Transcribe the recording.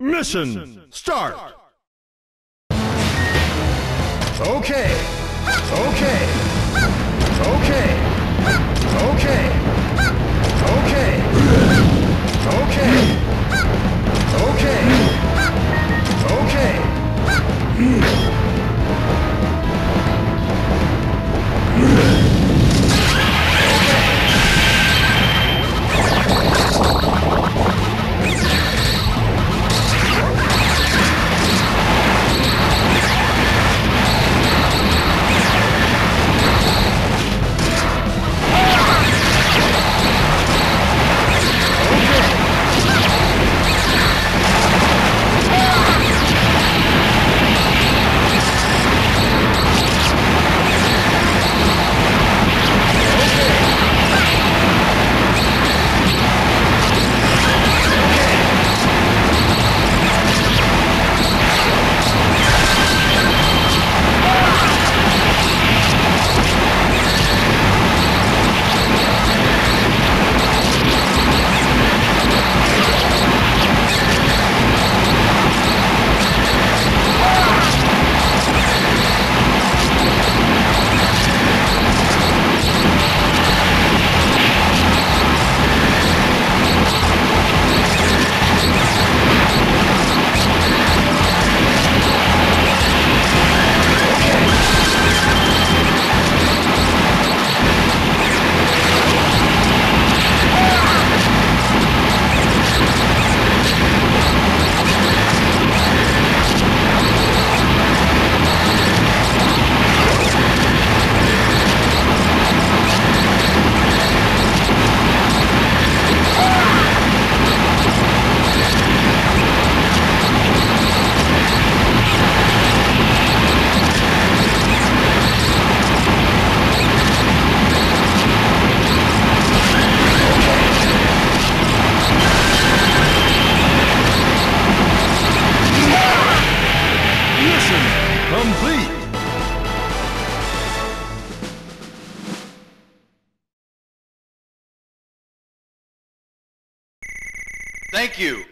Mission start! Okay. Okay. Okay. Okay. Okay. Okay. Okay. Okay. Complete! Thank you.